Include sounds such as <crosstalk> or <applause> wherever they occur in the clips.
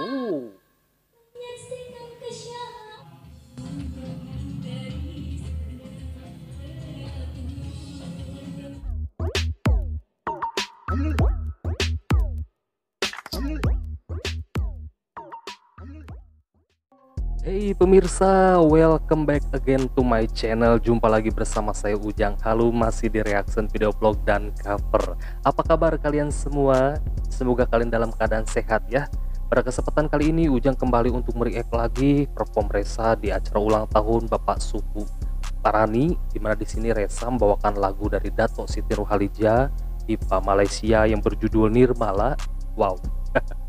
Hey pemirsa, welcome back again to my channel. Jumpa lagi bersama saya Ujang. Halo, masih di reaction video vlog dan cover. Apa kabar kalian semua? Semoga kalian dalam keadaan sehat ya Pada kesempatan kali ini Ujang kembali untuk mereact lagi perform Reza di acara ulang tahun Bapak Suku Parani Di mana di sini Reza membawakan lagu dari Dato Siti Nurhaliza IPA Malaysia yang berjudul Nirmala. Wow. <laughs>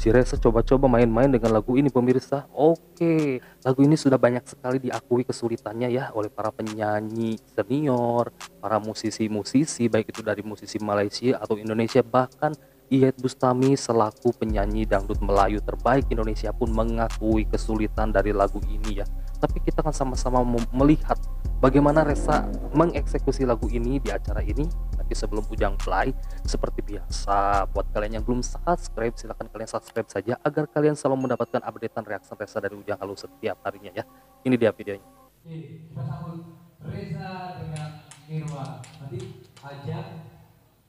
Si Reza coba-coba main-main dengan lagu ini pemirsa. Oke lagu ini sudah banyak sekali diakui kesulitannya ya oleh para penyanyi senior para musisi-musisi baik itu dari musisi Malaysia atau Indonesia bahkan Iyeth Bustami selaku penyanyi dangdut Melayu terbaik Indonesia pun mengakui kesulitan dari lagu ini ya. Tapi kita akan sama-sama melihat bagaimana Reza mengeksekusi lagu ini di acara ini. Tapi sebelum Ujang play seperti biasa buat kalian yang belum subscribe silahkan kalian subscribe saja agar kalian selalu mendapatkan updatean reaksi Reza dari Ujang Halo setiap harinya ya. Ini dia videonya. Oke, kita sambut Reza dengan Irwa nanti ajak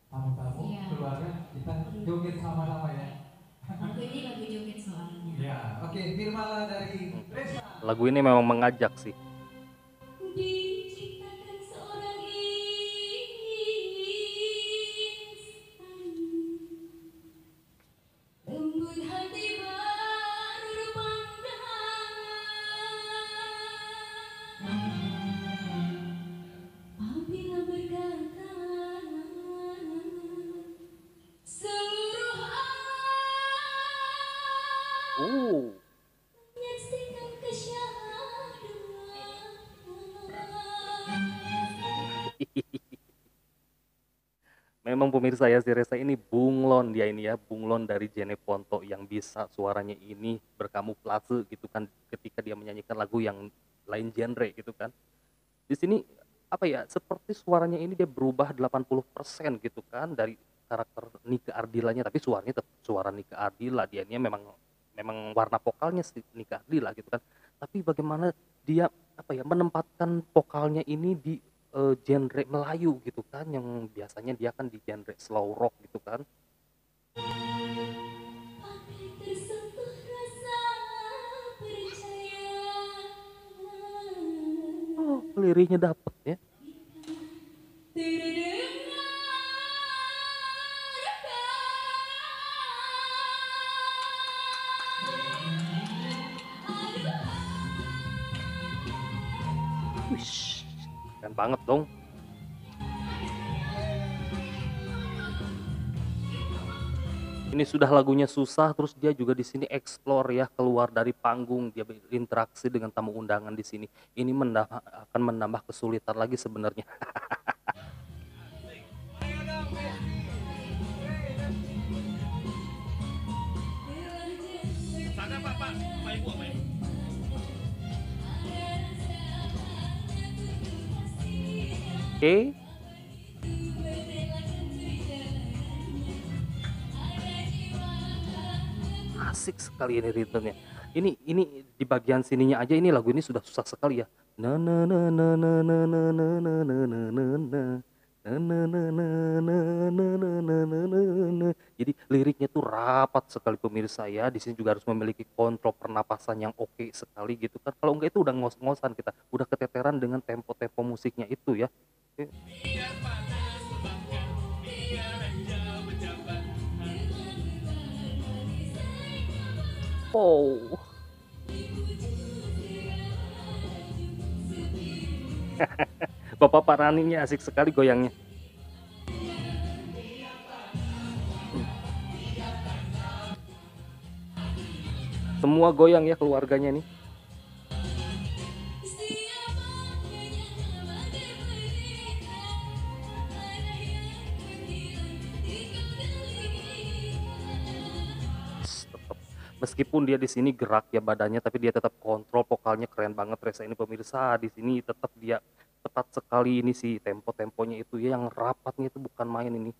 tamu-tamu Iya. keluarga kita joget sama-sama ya Aku ini lagu joget soalnya. ya oke Nirmala dari Reza lagu ini memang mengajak sih uh <laughs> Memang pemirsa ya si Reza ini bunglon dia ini ya bunglon dari Jene Ponto yang bisa suaranya ini berkamuflase gitu kan ketika dia menyanyikan lagu yang lain genre gitu kan. Di sini apa ya seperti suaranya ini dia berubah 80% gitu kan dari karakter Nika Ardilanya tapi suaranya tetap suara Nika Ardila dia ini memang memang warna vokalnya si Nika Ardila gitu kan. Tapi bagaimana dia apa ya menempatkan vokalnya ini di eh, genre Melayu gitu kan yang biasanya dia kan di genre slow rock gitu kan oh liriknya dapet ya Wish, keren banget dong. Ini sudah lagunya susah terus dia juga di sini explore ya keluar dari panggung dia berinteraksi dengan tamu undangan di sini. Ini menambah, akan menambah kesulitan lagi sebenarnya <laughs> oke asik sekali ini ritmenya ini ini di bagian sininya aja ini lagu ini sudah susah sekali ya na na na na na na na na na na na na na jadi liriknya tuh rapat sekali pemirsa ya di sini juga harus memiliki kontrol pernapasan yang oke sekali gitu kan kalau enggak itu udah ngos-ngosan kita udah keteteran dengan tempo-tempo musiknya itu ya. Oh. <laughs> Bapak Paraninya asik sekali goyangnya. Semua goyang ya keluarganya nih. meskipun dia di sini gerak ya badannya tapi dia tetap kontrol vokalnya keren banget. Reza ini pemirsa di sini tetap dia tepat sekali ini sih tempo-temponya itu ya yang rapatnya itu bukan main ini.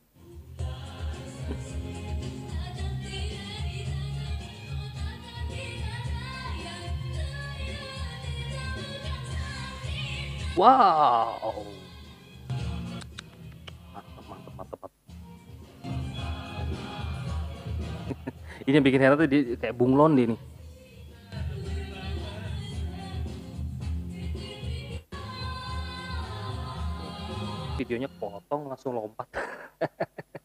Wow. Ini yang bikin heran tuh dia kayak bunglon dia nih. Videonya potong langsung lompat.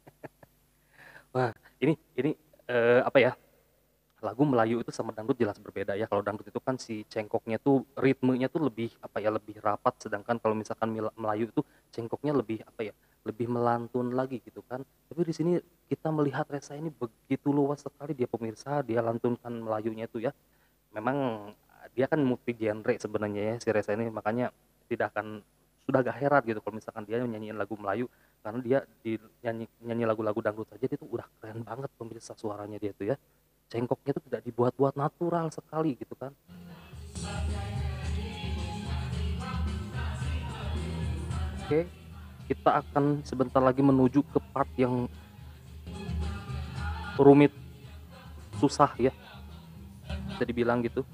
<laughs> Wah, ini ini eh, apa ya? Lagu Melayu itu sama dangdut jelas berbeda ya. Kalau dangdut itu kan si cengkoknya tuh ritmenya tuh lebih apa ya, lebih rapat sedangkan kalau misalkan Melayu itu cengkoknya lebih apa ya, lebih melantun lagi gitu kan. Tapi di sini kita melihat Resa ini begitu luas sekali dia pemirsa, dia lantunkan Melayunya itu ya. Memang dia kan multi genre sebenarnya ya si Resa ini. Makanya tidak akan sudah gak heran gitu kalau misalkan dia nyanyiin lagu Melayu. Karena dia di nyanyi nyanyi lagu-lagu dangdut saja dia tuh udah keren banget pemirsa suaranya dia tuh ya. Cengkoknya tuh tidak dibuat-buat natural sekali gitu kan. Oke kita akan sebentar lagi menuju ke part yang rumit susah ya bisa dibilang gitu.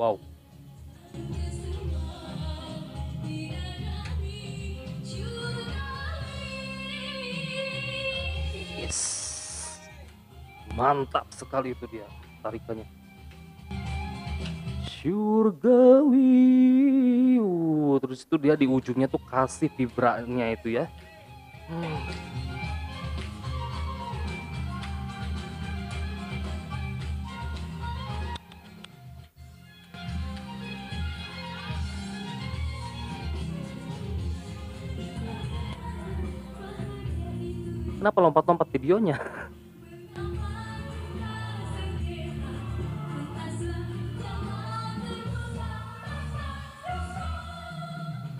Wow mantap sekali itu dia tarikannya. Surgawi uh, terus itu dia di ujungnya tuh kasih vibranya itu ya. Hmm. kenapa lompat-lompat videonya <laughs>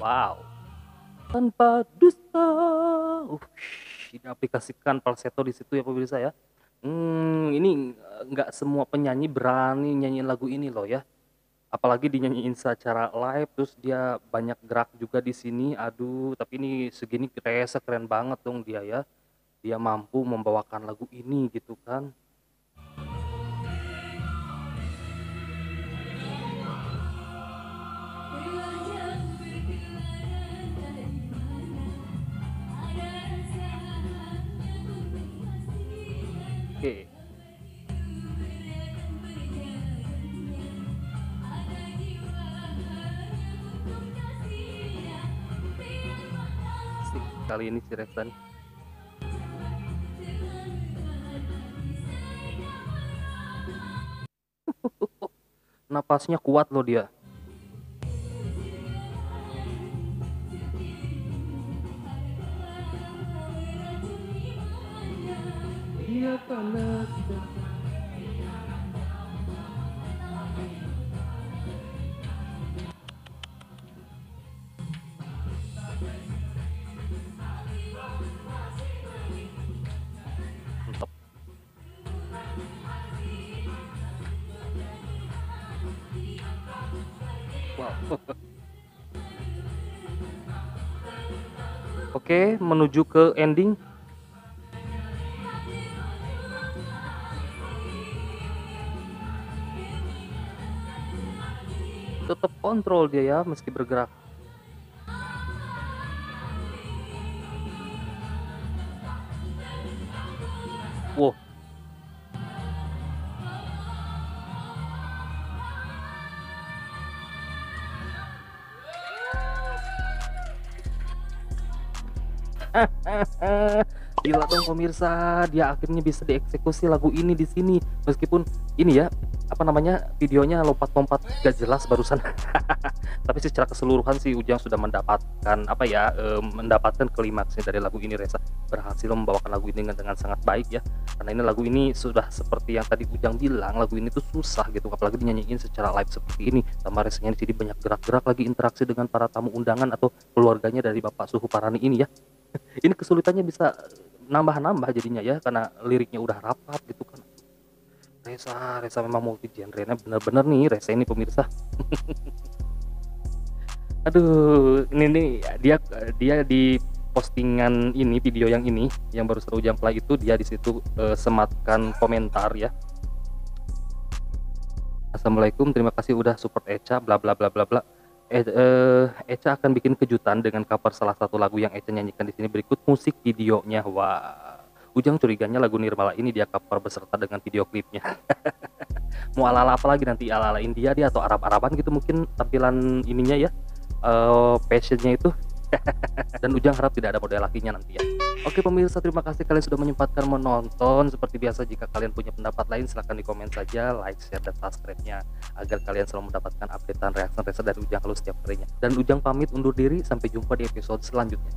Wow. Tanpa dusta. Uh, diaplikasikan falsetto di situ ya pemirsa ya. Hmm, ini eh, nggak semua penyanyi berani nyanyiin lagu ini loh ya. Apalagi dinyanyiin secara live terus dia banyak gerak juga di sini. Aduh, tapi ini segini Reza keren banget dong dia ya. Dia mampu membawakan lagu ini gitu kan. Oke. Kali ini si Reza nih. <laughs> Napasnya kuat loh dia. Mantap. Wow. <laughs> Oke, menuju ke ending. Tetap kontrol dia ya meski bergerak. Wow. <laughs> Gila dong pemirsa, dia akhirnya bisa dieksekusi lagu ini di sini. Meskipun ini ya, apa namanya, videonya lompat-lompat gak jelas barusan. <laughs> Tapi secara keseluruhan sih Ujang sudah mendapatkan apa ya, eh, mendapatkan klimaksnya dari lagu ini Reza. Berhasil membawakan lagu ini dengan, dengan sangat baik ya. Karena ini lagu ini sudah seperti yang tadi Ujang bilang, lagu ini tuh susah gitu, apalagi dinyanyiin secara live seperti ini. Sama Rezanya di sini banyak gerak-gerak lagi interaksi dengan para tamu undangan atau keluarganya dari Bapak Suhu Parani ini ya <laughs> ini kesulitannya bisa nambah-nambah jadinya ya karena liriknya udah rapat gitu kan. Reza Reza memang multi genre bener-bener nih Reza ini pemirsa. <laughs> Aduh ini nih dia dia di postingan ini video yang ini yang baru seru Ujang play itu dia di situ eh, sematkan komentar ya. Assalamualaikum terima kasih udah support Eca bla bla bla bla bla Eca akan bikin kejutan dengan cover salah satu lagu yang Eca nyanyikan di sini. Berikut musik videonya. Wah Ujang curiganya lagu Nirmala ini dia cover beserta dengan video klipnya. <laughs> Mau ala-ala apa lagi nanti? Ala-ala India dia atau Arab-Araban gitu mungkin tampilan ininya ya. Eh passionnya itu. <laughs> Dan Ujang harap tidak ada model lakinya nanti ya Oke pemirsa terima kasih kalian sudah menyempatkan menonton. Seperti biasa jika kalian punya pendapat lain silahkan di komen saja like share dan subscribe nya agar kalian selalu mendapatkan updatean reaksi reaksi dari Ujang kalau setiap harinya. Dan Ujang pamit undur diri sampai jumpa di episode selanjutnya